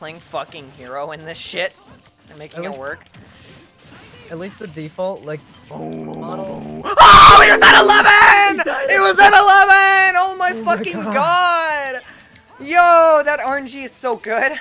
playing fucking hero in this shit and making it work. At least the default, like, Oh, Oh, he was at 11! It was at 11! Oh my Oh my fucking God. god! Yo, that RNG is so good.